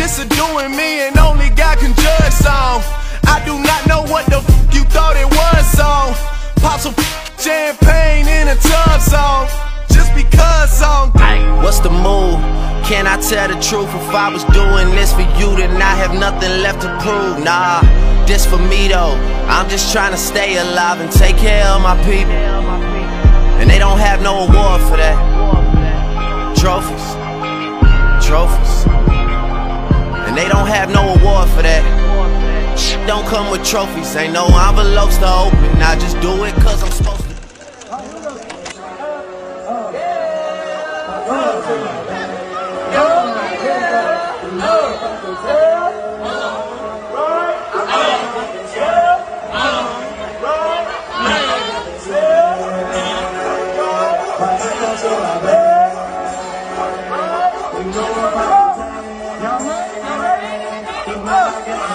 This a doing me and only God can judge song. I do not know what the f you thought it was song. Pop some champagne in a tub song. Just because song. What's the move? Can I tell the truth? If I was doing this for you, then I have nothing left to prove. Nah, this for me though. I'm just trying to stay alive and take care of my people. And they don't have no award for that. Don't have no award for that. Don't come with trophies, ain't no envelopes to open. I just do it cause I'm supposed to.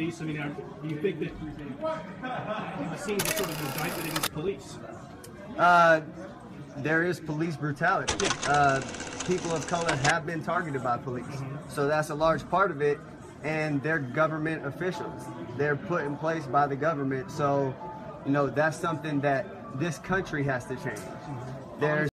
police? I mean, are, do you think that the scenes are sort of an indictment against police? Uh, there is police brutality. Uh, people of color have been targeted by police, so that's a large part of it. And they're government officials. They're put in place by the government. So, you know, that's something that this country has to change. There's